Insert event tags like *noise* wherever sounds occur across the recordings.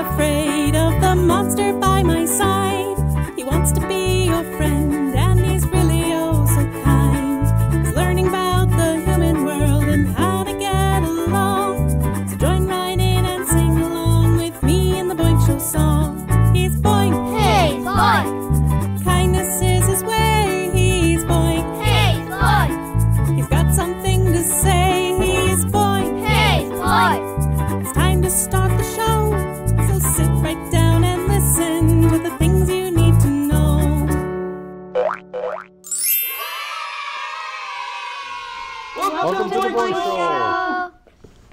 afraid of the monster Welcome to the Boink Show.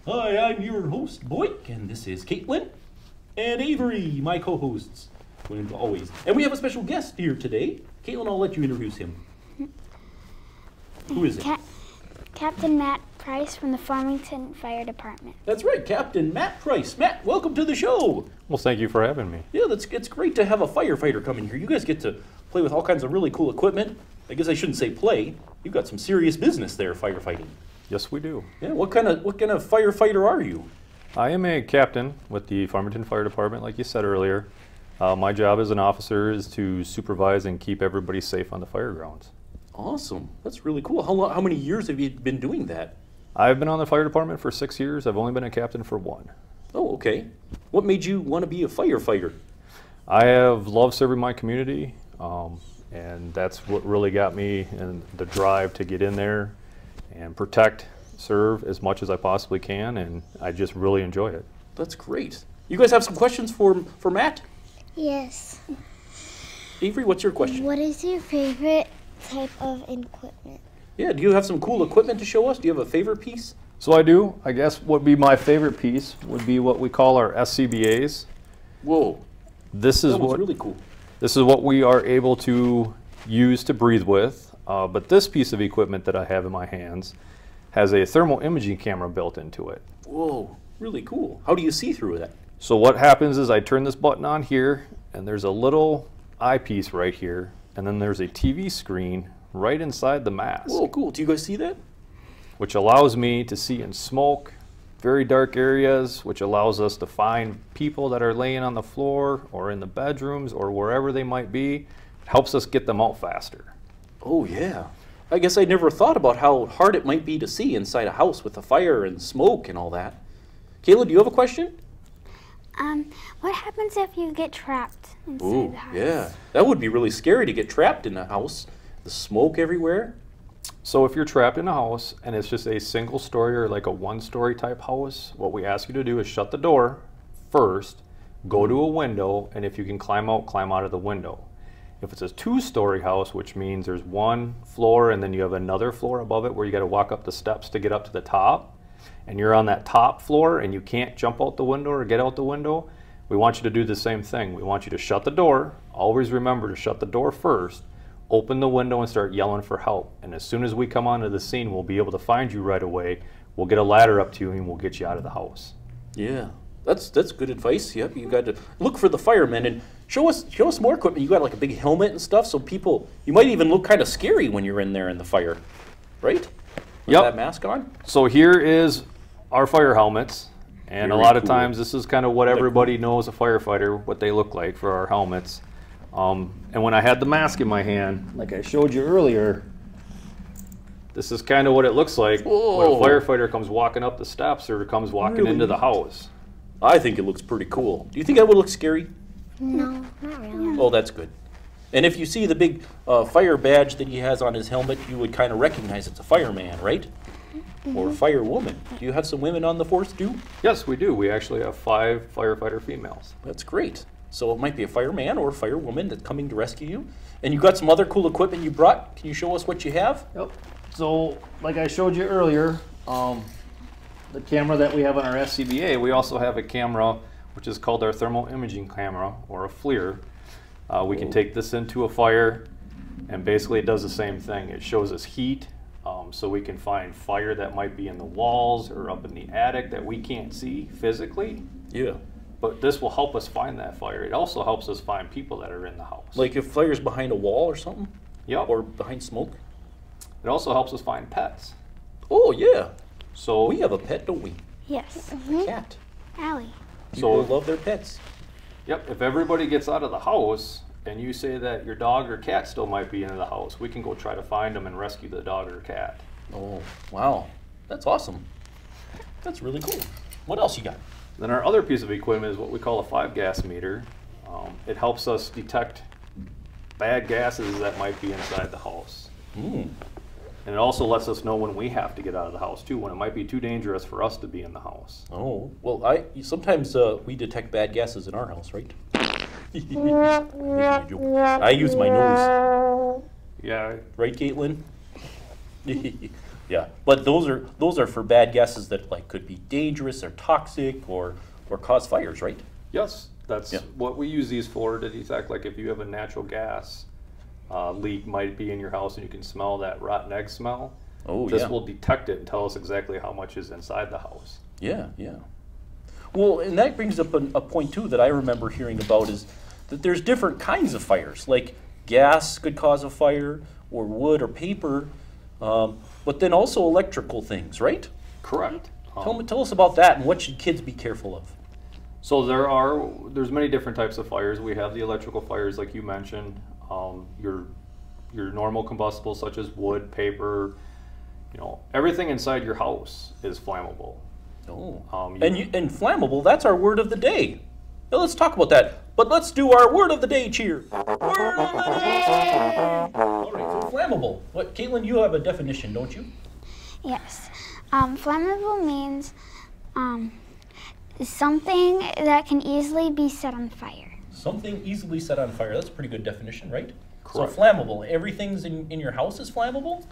Hi, I'm your host, Boink, and this is Kaitlyn and Avery, my co hosts, always. And we have a special guest here today. Kaitlyn, I'll let you introduce him. Who is it? Cap- Captain Matt Price from the Farmington Fire Department. That's right, Captain Matt Price. Matt, welcome to the show. Well, thank you for having me. Yeah, that's it's great to have a firefighter come in here. You guys get to play with all kinds of really cool equipment. I guess I shouldn't say play. You've got some serious business there, firefighting. Yes, we do. Yeah, what kind of what kind of firefighter are you? I am a captain with the Farmington Fire Department, like you said earlier. Uh, my job as an officer is to supervise and keep everybody safe on the fire grounds. Awesome. That's really cool. How long, how many years have you been doing that? I've been on the fire department for six years. I've only been a captain for one. Oh, okay. What made you want to be a firefighter? I have loved serving my community, um, and that's what really got me and the drive to get in there and protect, serve as much as I possibly can, and I just really enjoy it. That's great. You guys have some questions for for Matt? Yes. Avery, what's your question? What is your favorite type of equipment? Yeah, do you have some cool equipment to show us? Do you have a favorite piece? So I do. I guess what would be my favorite piece would be what we call our SCBAs. Whoa, This is that what really cool. This is what we are able to use to breathe with. Uh, but this piece of equipment that I have in my hands has a thermal imaging camera built into it. Whoa, really cool. How do you see through that? So what happens is I turn this button on here, and there's a little eyepiece right here, and then there's a TV screen right inside the mask. Whoa, cool. Do you guys see that? which allows me to see in smoke, very dark areas, which allows us to find people that are laying on the floor or in the bedrooms or wherever they might be. It helps us get them out faster. Oh yeah. I guess I never thought about how hard it might be to see inside a house with the fire and smoke and all that. Kayla, do you have a question? Um, what happens if you get trapped inside Ooh, the house? yeah. That would be really scary to get trapped in a house. The smoke everywhere. So if you're trapped in a house and it's just a single story or like a one story type house, what we ask you to do is shut the door first, go to a window, and if you can climb out, climb out of the window. If it's a two story house, which means there's one floor and then you have another floor above it where you got to walk up the steps to get up to the top, and you're on that top floor and you can't jump out the window or get out the window, we want you to do the same thing. We want you to shut the door. Always remember to shut the door first open the window and start yelling for help. And as soon as we come onto the scene, we'll be able to find you right away. We'll get a ladder up to you and we'll get you out of the house. Yeah. That's that's good advice. Yep, you got to look for the firemen and show us show us more equipment. You got like a big helmet and stuff, so people you might even look kind of scary when you're in there in the fire, right? With Yep. That mask on. So here is our fire helmets. And Very a lot of times this is kind of what everybody knows a firefighter, what they look like for our helmets. Um, and when I had the mask in my hand, like I showed you earlier, this is kind of what it looks like Whoa. when a firefighter comes walking up the steps or comes walking Really into the house. I think it looks pretty cool. Do you think that would look scary? No, not really. Oh, that's good. And if you see the big uh, fire badge that he has on his helmet, you would kind of recognize it's a fireman, right? Or a firewoman. Do you have some women on the force too? Yes, we do. We actually have five firefighter females. That's great. So it might be a fireman or a firewoman that's coming to rescue you. And you got some other cool equipment you brought. Can you show us what you have? Yep. So, like I showed you earlier, um, the camera that we have on our SCBA, we also have a camera which is called our thermal imaging camera or a FLIR. Uh, we can take this into a fire, and basically it does the same thing. It shows us heat, um, so we can find fire that might be in the walls or up in the attic that we can't see physically. Yeah. But this will help us find that fire. It also helps us find people that are in the house. Like if fire's behind a wall or something? yep. Or behind smoke? it also helps us find pets. Oh, yeah. So We have a pet, don't we? Yes. a Cat. Allie. People So- love their pets. Yep, if everybody gets out of the house and you say that your dog or cat still might be in the house, we can go try to find them and rescue the dog or cat. Oh, wow. That's awesome. That's really cool. What else you got? Then our other piece of equipment is what we call a five gas meter. Um, it helps us detect bad gases that might be inside the house. Mm. And it also lets us know when we have to get out of the house too, when it might be too dangerous for us to be in the house. Oh, well, I sometimes uh, we detect bad gases in our house, right? Making a joke. I use my nose, Yeah, right, Kaitlyn? *laughs* yeah, but those are those are for bad gases that like could be dangerous or toxic or or cause fires, right? yes, that's Yeah. what we use these for to detect. Like if you have a natural gas uh, leak, might be in your house, and you can smell that rotten egg smell. Oh, this yeah. will detect it and tell us exactly how much is inside the house. Yeah, yeah. Well, and that brings up a, a point too that I remember hearing about is that there's different kinds of fires. Like gas could cause a fire, or wood or paper, um, but then also electrical things, right? Correct. Tell Um, me, tell us about that and what should kids be careful of? So there are there's many different types of fires. We have the electrical fires, like you mentioned. Um, your your normal combustibles such as wood, paper. You know, everything inside your house is flammable. Oh, Um, and you, and flammable. That's our word of the day. Now let's talk about that. But let's do our word of the day cheer. Word of the day. All right, so flammable. What, Kaitlyn? You have a definition, don't you? Yes. Um, flammable means um, something that can easily be set on fire. Something easily set on fire. That's a pretty good definition, right? Correct. So flammable. Everything's in, in your house is flammable?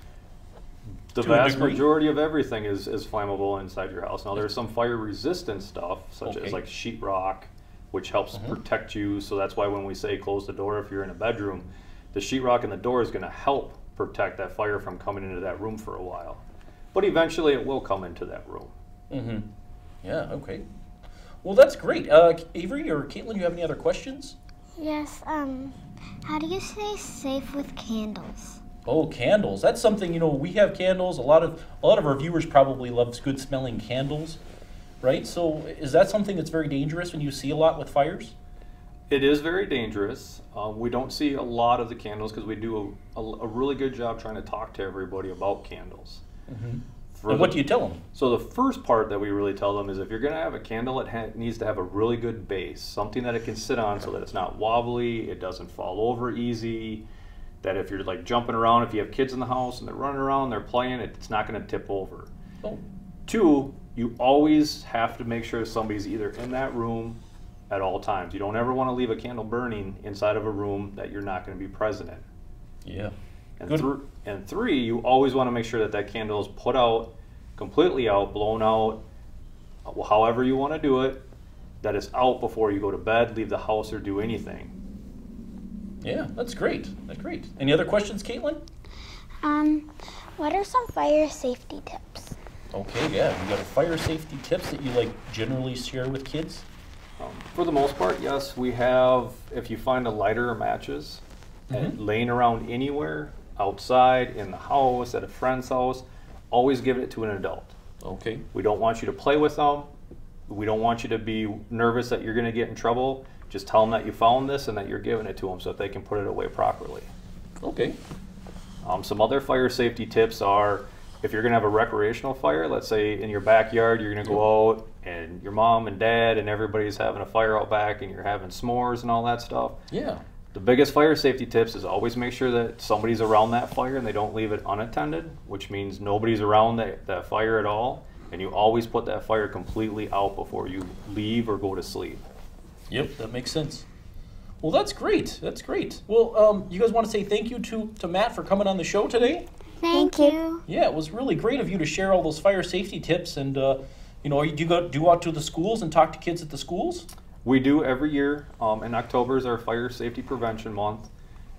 The To vast majority of everything is, is flammable inside your house. Now there's some fire resistant stuff such Okay. as like sheetrock, which helps protect you. So that's why when we say close the door if you're in a bedroom, the sheetrock in the door is going to help protect that fire from coming into that room for a while. But eventually it will come into that room. Mm-hmm. Yeah, okay. Well, that's great. Uh, Avery or Kaitlyn, you have any other questions? Yes, um, how do you stay safe with candles? Oh, candles. That's something, you know, we have candles. A lot of a lot of our viewers probably love good smelling candles, right? So is that something that's very dangerous when you see a lot with fires? It is very dangerous. Um, we don't see a lot of the candles because we do a, a, a really good job trying to talk to everybody about candles. For and what the- do you tell them? So the first part that we really tell them is if you're going to have a candle, it ha- needs to have a really good base, something that it can sit on so that it's not wobbly, it doesn't fall over easy. That if you're like jumping around, if you have kids in the house and they're running around, they're playing, it, it's not going to tip over. Two, you always have to make sure somebody's either in that room at all times. You don't ever want to leave a candle burning inside of a room that you're not going to be present in. yeah. And, Good. thr- and three, you always want to make sure that that candle is put out, completely out, blown out, however you want to do it, that it's out before you go to bed, leave the house, or do anything. Yeah, that's great. That's great. Any other questions, Kaitlyn? Um, what are some fire safety tips? Okay, yeah. You got fire safety tips that you like generally share with kids? Um, for the most part, yes, we have, if you find a lighter or matches and laying around anywhere, outside, in the house, at a friend's house, always give it to an adult. Okay. We don't want you to play with them. We don't want you to be nervous that you're going to get in trouble. Just tell them that you found this and that you're giving it to them so that they can put it away properly. Okay. Um, some other fire safety tips are if you're going to have a recreational fire, let's say in your backyard, you're going to go out and your mom and dad and everybody's having a fire out back and you're having s'mores and all that stuff. Yeah. The biggest fire safety tips is always make sure that somebody's around that fire and they don't leave it unattended, which means nobody's around that, that fire at all. And you always put that fire completely out before you leave or go to sleep. Yep, that makes sense. Well, that's great. That's great. Well, um, you guys want to say thank you to, to Matt for coming on the show today? Thank you. Yeah, it was really great of you to share all those fire safety tips. And, uh, you know, do you go do out to the schools and talk to kids at the schools? We do every year. Um, in October is our fire safety prevention month,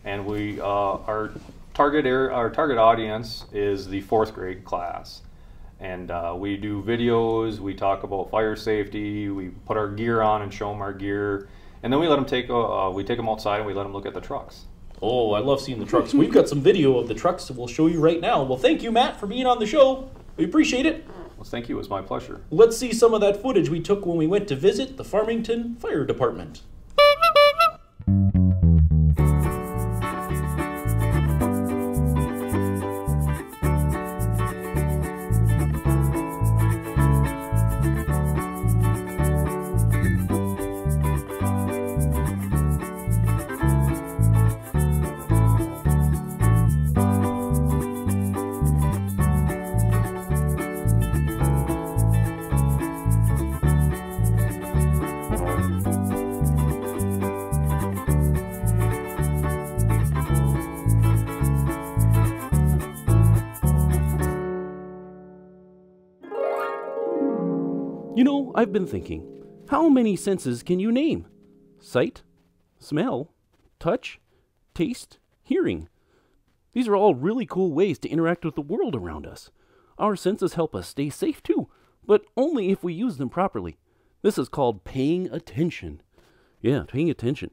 and we uh, our target area, our target audience is the fourth grade class, and uh, we do videos. We talk about fire safety. We put our gear on and show them our gear, and then we let them take uh, uh, we take them outside and we let them look at the trucks. Oh, I love seeing the trucks. We've got some video of the trucks that we'll show you right now. Well, thank you, Matt, for being on the show. We appreciate it. Thank you. It was my pleasure. Let's see some of that footage we took when we went to visit the Farmington Fire Department. I've been thinking, how many senses can you name? Sight, smell, touch, taste, hearing. These are all really cool ways to interact with the world around us. Our senses help us stay safe too, but only if we use them properly. This is called paying attention. Yeah, paying attention.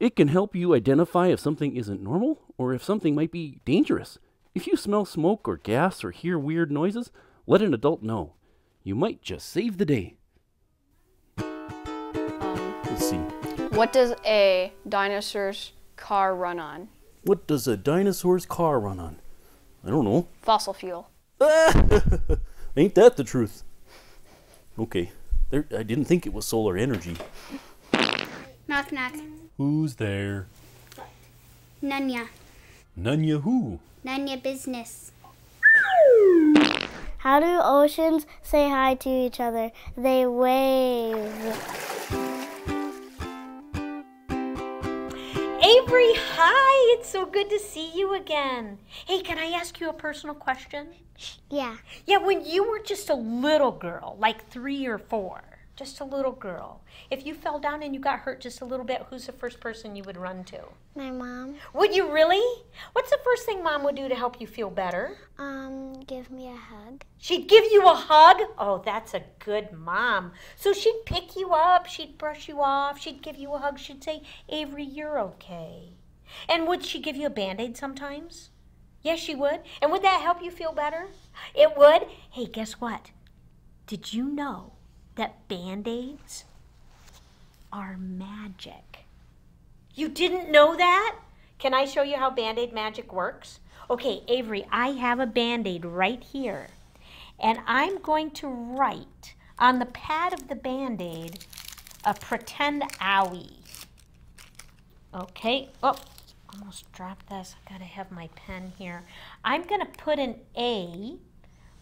It can help you identify if something isn't normal or if something might be dangerous. If you smell smoke or gas or hear weird noises, let an adult know. You might just save the day. What does a dinosaur's car run on? What does a dinosaur's car run on? I don't know. Fossil fuel. *laughs* Ain't that the truth? Okay. There, I didn't think it was solar energy. Knock knock. Who's there? Nunya. Nunya who? Nunya business. How do oceans say hi to each other? They wave. Avery, hi! It's so good to see you again. Hey, can I ask you a personal question? Yeah. Yeah, when you were just a little girl, like three or four, just a little girl, if you fell down and you got hurt just a little bit, who's the first person you would run to? My mom, Would you really? What's the first thing mom would do to help you feel better? um, give me a hug. She'd give you a hug? Oh, that's a good mom. So she'd pick you up, she'd brush you off, she'd give you a hug, she'd say, Avery, you're okay. And would she give you a band aid sometimes? Yes, she would. And would that help you feel better? It would. Hey, guess what? Did you know that band aids are magic? You didn't know that? Can I show you how band aid magic works? Okay, Avery, I have a band aid right here. And I'm going to write on the pad of the band aid a pretend owie. Okay. Oh, almost dropped this. I gotta have my pen here. I'm gonna put an A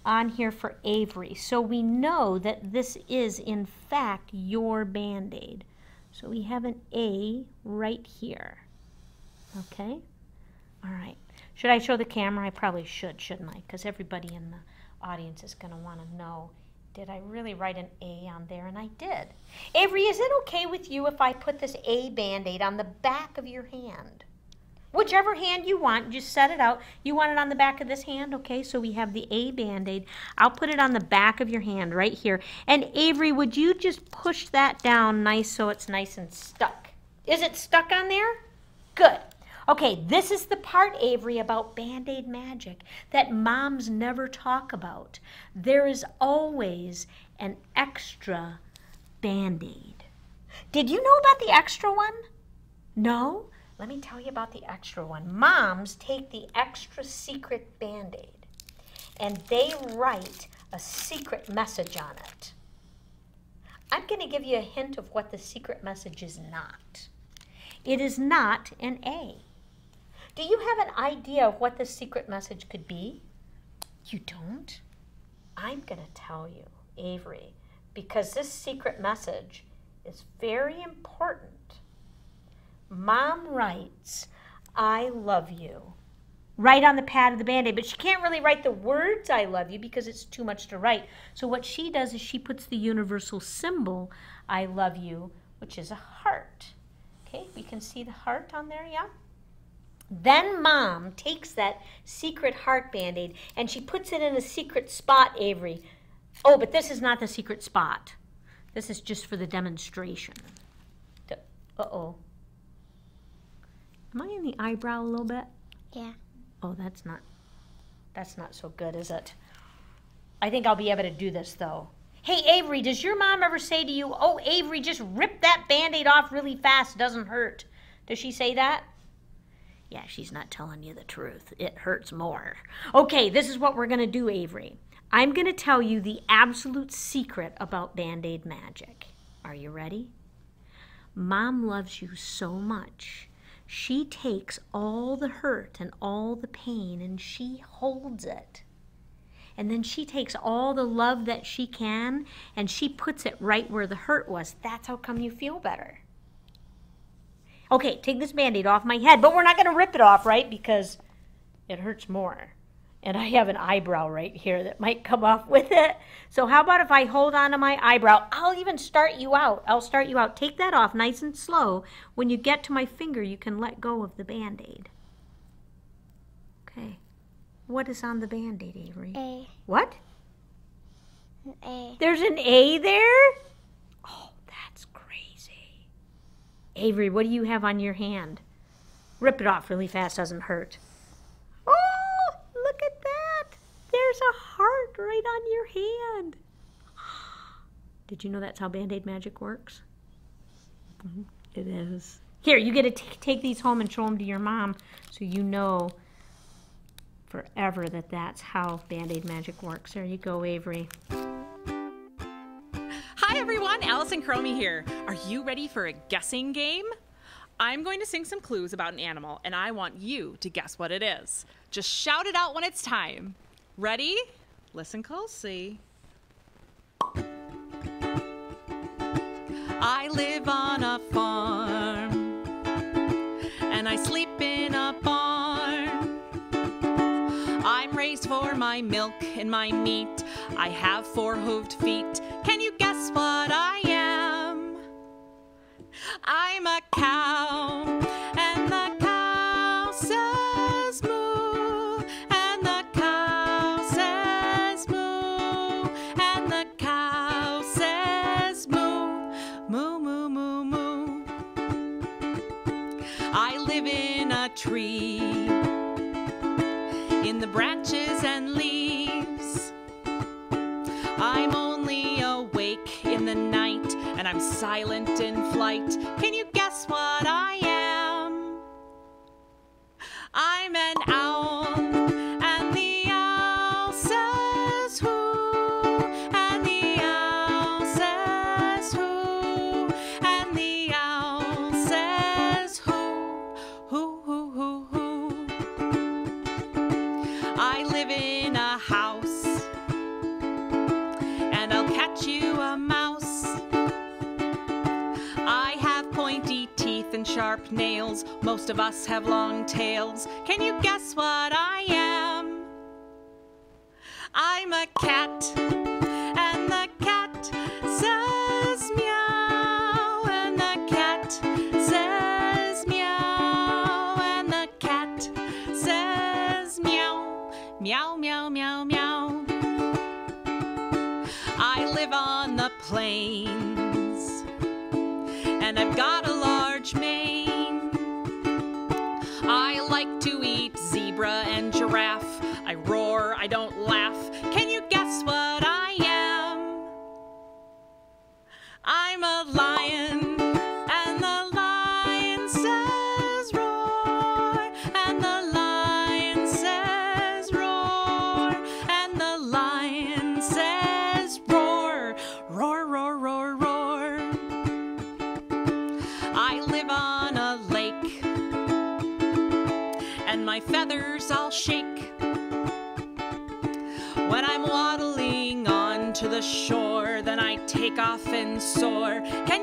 on here for Avery so we know that this is in fact your band aid. So we have an A right here. Okay? All right. Should I show the camera? I probably should, shouldn't I? Because everybody in the audience is going to want to know did I really write an A on there? And I did. Avery, is it okay with you if I put this A band aid on the back of your hand? Whichever hand you want, just set it out. You want it on the back of this hand, okay? So we have the A band aid. I'll put it on the back of your hand right here. And Avery, would you just push that down nice so it's nice and stuck? Is it stuck on there? Good. Okay, this is the part, Avery, about Band Aid magic that moms never talk about. There is always an extra Band Aid. Did you know about the extra one? No? Let me tell you about the extra one. Moms take the extra secret Band Aid and they write a secret message on it. I'm going to give you a hint of what the secret message is not. It is not an A. Do you have an idea of what the secret message could be? You don't? I'm going to tell you, Avery, because this secret message is very important. Mom writes, I love you. Right on the pad of the band aid, but she can't really write the words I love you because it's too much to write. So, what she does is she puts the universal symbol I love you, which is a heart. Okay, we can see the heart on there, yeah? Then mom takes that secret heart band aid and she puts it in a secret spot, Avery. Oh, but this is not the secret spot. This is just for the demonstration. Uh oh. Am I in the eyebrow a little bit? Yeah. Oh, that's not that's not so good, is it? I think I'll be able to do this though. Hey Avery, does your mom ever say to you, "Oh, Avery, just rip that band-aid off really fast, it doesn't hurt." Does she say that? Yeah, she's not telling you the truth. It hurts more. Okay, this is what we're going to do, Avery. I'm going to tell you the absolute secret about Band Aid magic. Are you ready? Mom loves you so much. She takes all the hurt and all the pain and she holds it. And then she takes all the love that she can and she puts it right where the hurt was. That's how come you feel better. Okay, take this band aid off my head, but we're not going to rip it off, right? Because it hurts more. and I have an eyebrow right here that might come off *laughs* with it. So how about if I hold on to my eyebrow? I'll even start you out. I'll start you out. Take that off nice and slow. When you get to my finger, you can let go of the Band-Aid. Okay. What is on the Band-Aid, Avery? A. What? An A. There's an A there? Oh, that's crazy. Avery, what do you have on your hand? Rip it off really fast, doesn't hurt. Oh, look at that. There's a heart right on your hand. *gasps* Did you know that's how Band Aid magic works? It is. Here, you get to t- take these home and show them to your mom so you know forever that that's how Band Aid magic works. There you go, Avery. Alison Cromie here. Are you ready for a guessing game? I'm going to sing some clues about an animal and I want you to guess what it is. Just shout it out when it's time. Ready? Listen closely. I live on a farm and I sleep in a barn. I'm raised for my milk and my meat. I have four hooved feet. I'm a cow, and the cow says moo, and the cow says moo, and the cow says moo, moo, moo, moo, moo. I live in a tree in the branches and leaves. And I'm silent in flight. Can you guess what I am? I'm an owl, sharp nails. Most of us have long tails. Can you guess what I am? I'm a cat, and the cat says meow, and the cat says meow, and the cat says meow, meow, meow, meow, meow. I live on the plains, and I've got zebra and giraffe. I roar, I don't laugh. And soar. Can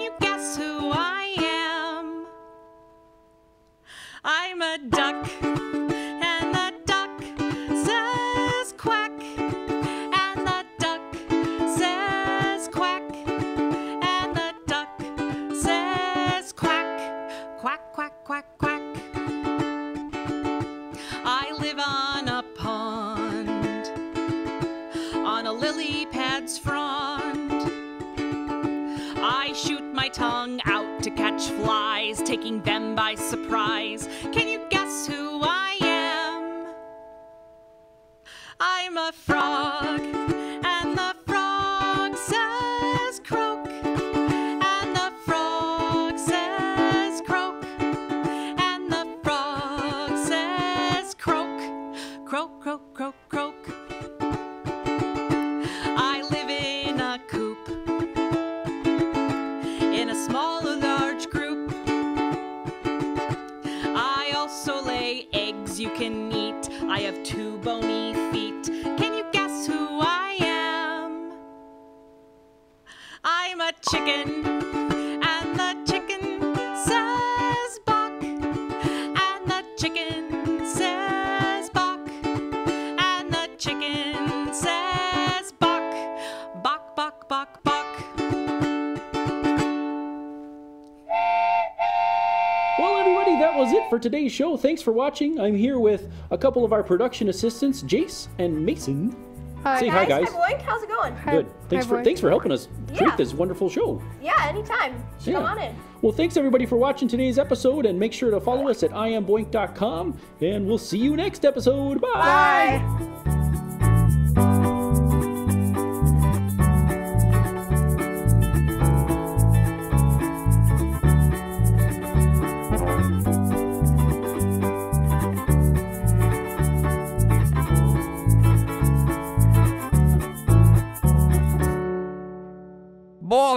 today's show. Thanks for watching. I'm here with a couple of our production assistants, Jace and Mason. Hi, Say hi, guys. Hi, Boink. How's it going? Good. Thanks for Boink. thanks for helping us Yeah. create this wonderful show. Yeah, anytime. Just Come Yeah. on in. Well, thanks everybody for watching today's episode, and make sure to follow us at iamboink.com, and we'll see you next episode. Bye. Bye.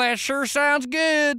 That sure sounds good.